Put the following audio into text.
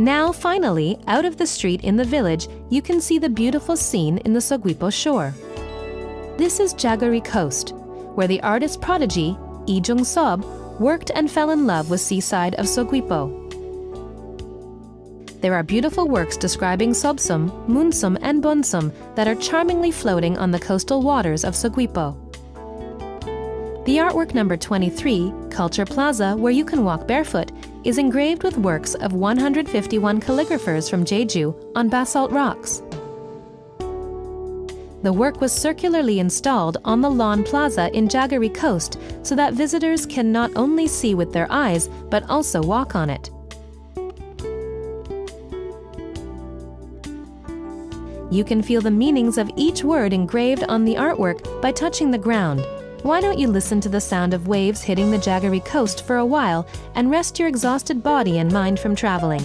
Now, finally, out of the street in the village, you can see the beautiful scene in the Seogwipo shore. This is Jaguri Coast, where the artist prodigy, Lee Jung Seob, worked and fell in love with seaside of Seogwipo. There are beautiful works describing Seopseom, Munseom, and Bonsum that are charmingly floating on the coastal waters of Seogwipo. The artwork number 23, Culture Plaza, where you can walk barefoot, is engraved with works of 151 calligraphers from Jeju on basalt rocks. The work was circularly installed on the Lawn Plaza in Jaguri Coast so that visitors can not only see with their eyes but also walk on it. You can feel the meanings of each word engraved on the artwork by touching the ground. Why don't you listen to the sound of waves hitting the Jaguri coast for a while and rest your exhausted body and mind from traveling?